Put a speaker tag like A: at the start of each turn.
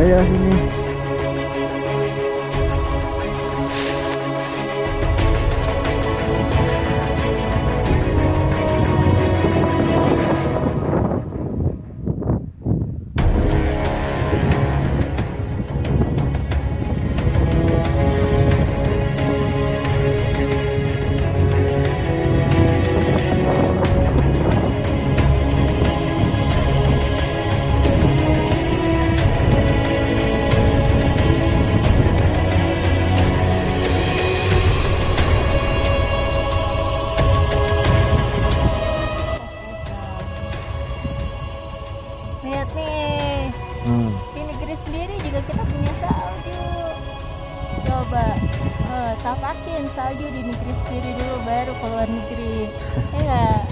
A: Ayo sini.
B: Lihat nih,
A: Hmm.
B: di negeri sendiri juga kita punya salju. Coba eh, tapakin salju di negeri sendiri dulu baru keluar negeri. Ya nggak?
A: Oh, iya.